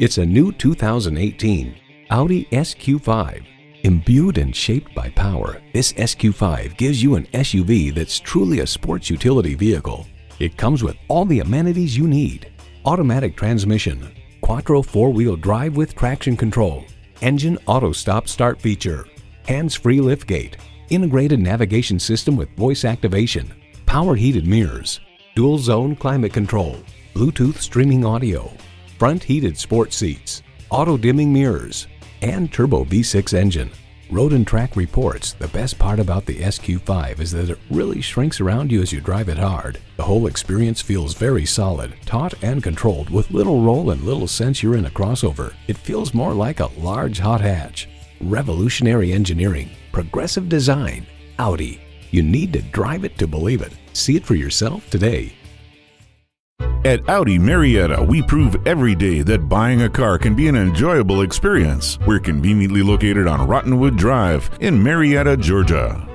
It's a new 2018 Audi SQ5. Imbued and shaped by power, this SQ5 gives you an SUV that's truly a sports utility vehicle. It comes with all the amenities you need. Automatic transmission, quattro four-wheel drive with traction control, engine auto stop start feature, hands-free liftgate, integrated navigation system with voice activation, power heated mirrors, dual zone climate control, Bluetooth streaming audio, front heated sports seats, auto dimming mirrors, and turbo V6 engine. Road and Track reports the best part about the SQ5 is that it really shrinks around you as you drive it hard. The whole experience feels very solid, taut and controlled with little roll and little sense you're in a crossover. It feels more like a large hot hatch. Revolutionary engineering, progressive design, Audi. You need to drive it to believe it. See it for yourself today. At Audi Marietta, we prove every day that buying a car can be an enjoyable experience. We're conveniently located on Rottenwood Drive in Marietta, Georgia.